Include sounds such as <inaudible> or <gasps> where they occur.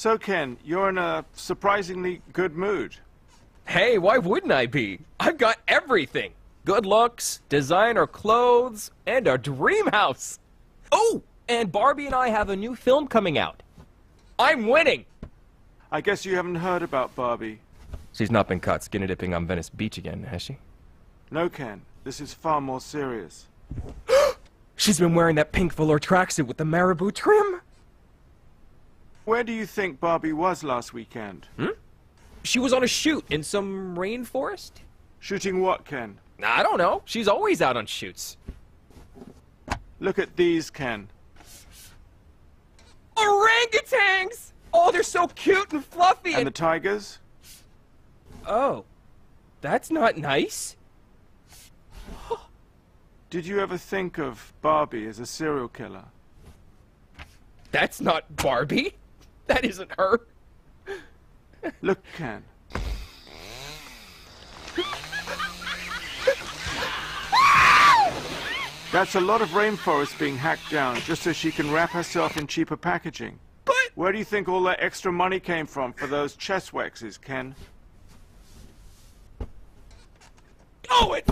So, Ken, you're in a surprisingly good mood. Hey, why wouldn't I be? I've got everything. Good looks, designer clothes, and a dream house. Oh, and Barbie and I have a new film coming out. I'm winning! I guess you haven't heard about Barbie. She's not been caught skinny dipping on Venice Beach again, has she? No, Ken. This is far more serious. <gasps> She's been wearing that pink velour tracksuit with the marabou trim. Where do you think Barbie was last weekend? Hmm? She was on a shoot in some rainforest? Shooting what, Ken? I don't know. She's always out on shoots. Look at these, Ken. Orangutans! Oh, they're so cute and fluffy And and... the tigers? Oh, that's not nice. <gasps> Did you ever think of Barbie as a serial killer? That's not Barbie. That isn't her. Look, Ken. That's a lot of rainforest being hacked down just so she can wrap herself in cheaper packaging. But... Where do you think all that extra money came from for those chest waxes, Ken? Oh, it